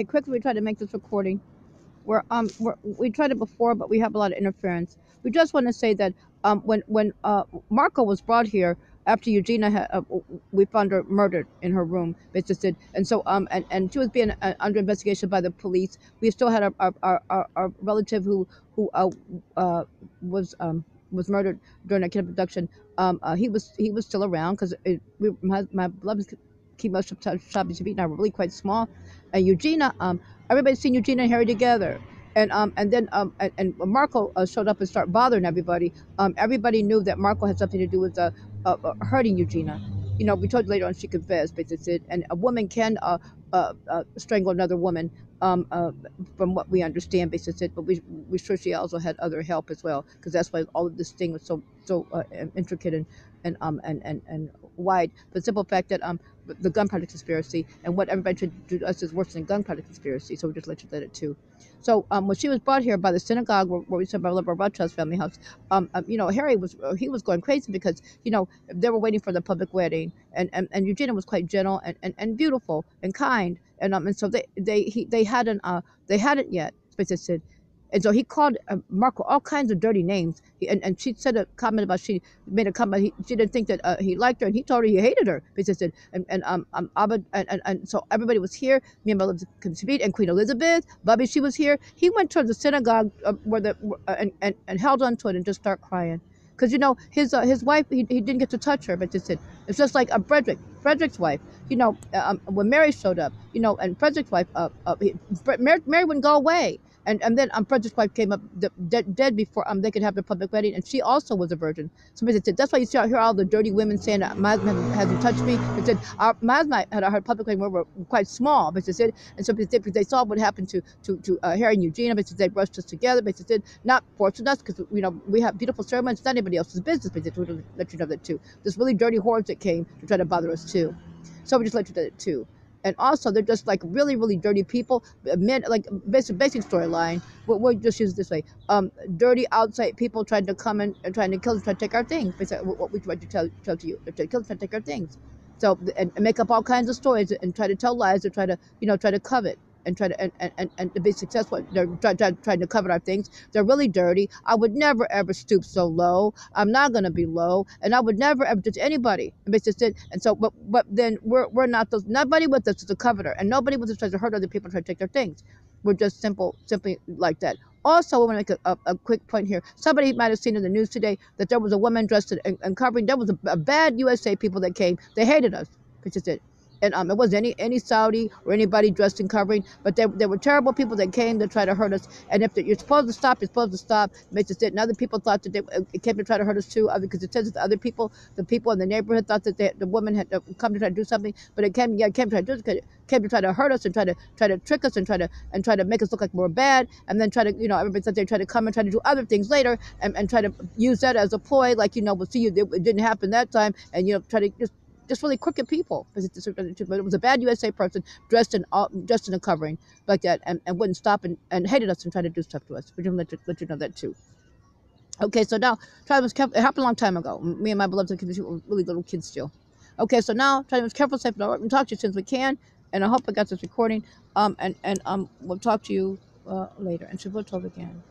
Okay, quickly, we tried to make this recording. We're um we're, we tried it before, but we have a lot of interference. We just want to say that um when when uh Marco was brought here after Eugenia had uh, we found her murdered in her room, basically, and so um and, and she was being uh, under investigation by the police. We still had our our, our, our, relative who who uh, uh was um was murdered during a kid abduction. Um, uh, he was he was still around because my my beloved Kimo Shopping Street now really quite small, and Eugenia um everybody's seen Eugenia and Harry together. And um and then um and, and Marco uh, showed up and started bothering everybody. Um everybody knew that Marco had something to do with uh, uh, hurting Eugenia. You know, we told later on she confessed, but it's it. And a woman can uh, uh, uh, strangle another woman, um, uh, from what we understand, basically. But we we sure she also had other help as well, because that's why all of this thing was so so uh, intricate and and um and and and wide. The simple fact that um the gun project conspiracy and what everybody should do to us is worse than gun project conspiracy. So we just let you let it too. So um, when she was brought here by the synagogue where, where we said by Liberal Rothschild's family house, um, um, you know, Harry was uh, he was going crazy because you know they were waiting for the public wedding, and and, and Eugenia was quite gentle and, and, and beautiful and kind, and um and so they they he, they hadn't uh they hadn't yet. Space said and so he called uh, Marco all kinds of dirty names. He, and, and she said a comment about she made a comment. He, she didn't think that uh, he liked her, and he told her he hated her. Because said, and and um, um and, and, and so everybody was here. Me and Mother speak, and Queen Elizabeth, Bobby, she was here. He went towards the synagogue uh, where the uh, and, and and held onto it and just start crying. Because you know his uh, his wife he, he didn't get to touch her, but just said it's just like a uh, Frederick Frederick's wife. You know um, when Mary showed up, you know, and Frederick's wife, uh, uh, he, Mary, Mary wouldn't go away and and then um, Frederick's wife came up dead, dead before um they could have their public wedding, and she also was a virgin. Somebody said that's why you see out here all the dirty women saying that my husband hasn't touched me. They said our my husband had our public wedding we were quite small, but they said, and so they said because they saw what happened to to to uh, Harry and Eugenia, but they brushed us together, but they said not forcing us because you know we have beautiful ceremonies, it's not anybody else's business, but they let you know that too. There's really dirty whores that came to try to bother us too, so we just let you know that too and also they're just like really really dirty people. Uh, men like basic basic storyline. We'll, we'll, just use this way. Um dirty outside people trying to come in and uh, trying to kill us trying to take our things. Basically what we tried to tell, tell to you uh, to kill us trying to take our things. So and, and make up all kinds of stories and try to tell lies or try to you know try to covet and try to and, and, and to be successful. They're try, try, trying to cover our things. They're really dirty. I would never ever stoop so low. I'm not gonna be low, and I would never ever judge anybody. And just it. And so, but but then we're we're not those. Nobody with us is a coveter, and nobody with us tries to hurt other people, try to take their things. We're just simple, simply like that. Also, I want to make a, a, a, quick point here. Somebody might have seen in the news today that there was a woman dressed in, in covering. There was a, a bad USA people that came. They hated us. Which is it and um, it wasn't any any Saudi or anybody dressed in covering, but there, there were terrible people that came to try to hurt us. And if you're supposed to stop, you're supposed to stop. It. And other people thought that they it came to try to hurt us too, because it says that other people, the people in the neighborhood, thought that they, the woman had come to try to do something, but it came, yeah, it came to try to do, came to try to hurt us and try to try to trick us and try to and try to make us look like we're bad, and then try to you know everybody said they try to come and try to do other things later and, and try to use that as a ploy, like you know we'll see you it didn't happen that time, and you know try to just just really crooked people. But it was a bad USA person dressed in all, dressed in a covering like that, and, and wouldn't stop and, and hated us and tried to do stuff to us. We didn't let you, let you know that too. Okay, so now was careful. It happened a long time ago. Me and my beloved kids were really little kids still. Okay, so now try to be careful, safe, and talk to you as we can. And I hope I got this recording. Um, and and um, we'll talk to you uh, later. And Shabbat Tov again.